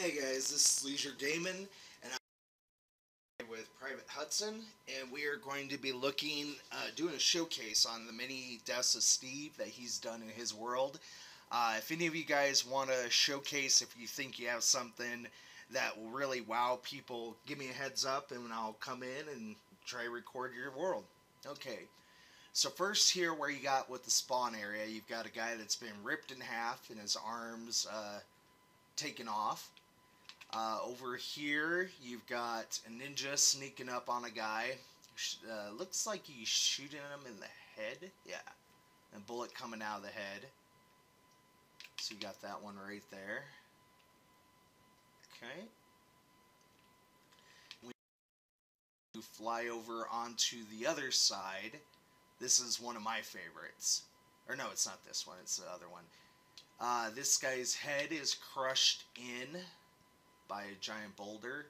Hey guys, this is Leisure Gaming, and I'm with Private Hudson, and we are going to be looking, uh, doing a showcase on the many deaths of Steve that he's done in his world. Uh, if any of you guys want to showcase, if you think you have something that will really wow people, give me a heads up, and I'll come in and try to record your world. Okay. So first here, where you got with the spawn area, you've got a guy that's been ripped in half and his arms uh, taken off. Uh, over here, you've got a ninja sneaking up on a guy. Uh, looks like he's shooting him in the head. Yeah. And bullet coming out of the head. So you got that one right there. Okay. We fly over onto the other side. This is one of my favorites. Or no, it's not this one. It's the other one. Uh, this guy's head is crushed in by a giant boulder.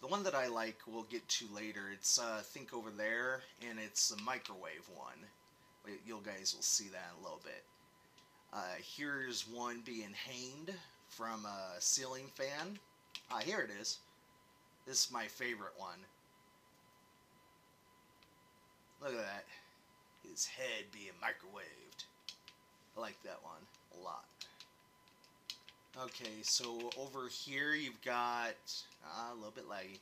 The one that I like we'll get to later. It's uh, think over there, and it's the microwave one. You guys will see that in a little bit. Uh, here's one being hanged from a ceiling fan. Ah, here it is. This is my favorite one. Look at that. His head being microwaved. I like that one a lot. Okay, so over here you've got uh, a little bit laggy.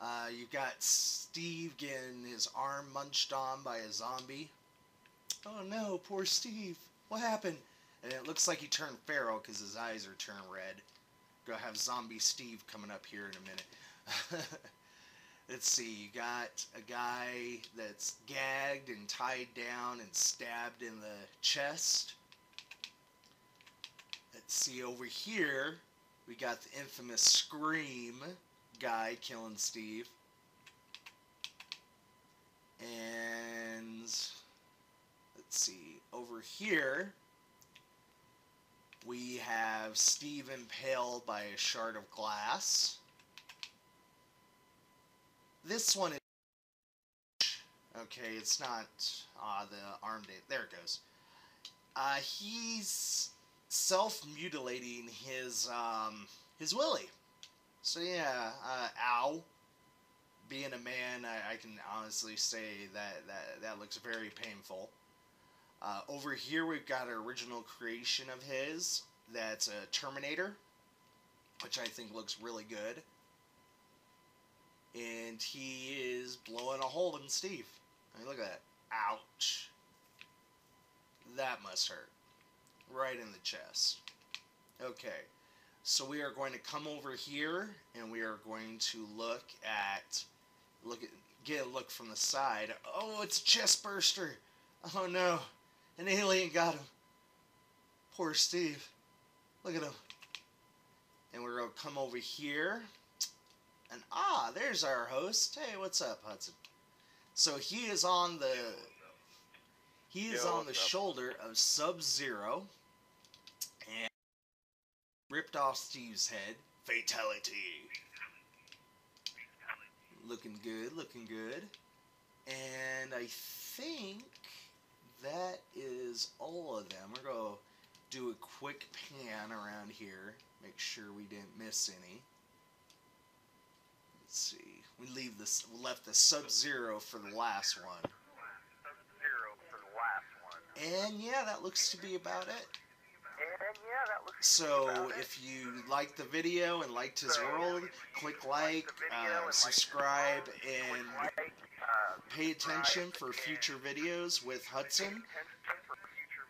Uh, you've got Steve getting his arm munched on by a zombie. Oh no, poor Steve. What happened? And it looks like he turned feral because his eyes are turned red. Go have zombie Steve coming up here in a minute. Let's see, you got a guy that's gagged and tied down and stabbed in the chest. See, over here, we got the infamous Scream guy killing Steve. And let's see, over here, we have Steve impaled by a shard of glass. This one is okay. It's not uh, the arm date. There it goes. Uh, he's self-mutilating his um, his willy. So yeah, uh, ow. Being a man, I, I, can honestly say that that that looks very painful. Uh, over here, we've got an original creation of his. That's a Terminator, which I think looks really good and he is blowing a hole in Steve. I mean, look at that. Ouch. That must hurt. Right in the chest. Okay. So we are going to come over here and we are going to look at look at get a look from the side. Oh, it's a chest burster. Oh no. An alien got him. Poor Steve. Look at him. And we're going to come over here and ah, there's our host. Hey, what's up, Hudson? So he is on the he is Yo, on the shoulder of Sub Zero ripped off Steve's head. Fatality. Looking good, looking good. And I think that is all of them. We're going to do a quick pan around here, make sure we didn't miss any. Let's see. We leave this. We left the Sub Zero for the last one. And yeah, that looks to be about it. So if you liked the video and liked his world, click like, uh, subscribe, and pay attention for future videos with Hudson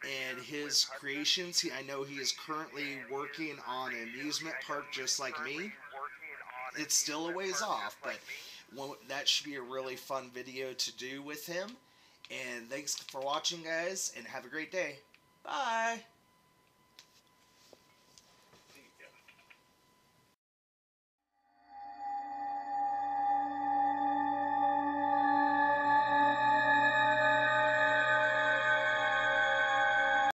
and his creations. He, I know he is currently working on an amusement park just like me. it's still a ways off, but that should be a really fun video to do with him. And thanks for watching, guys, and have a great day. Bye.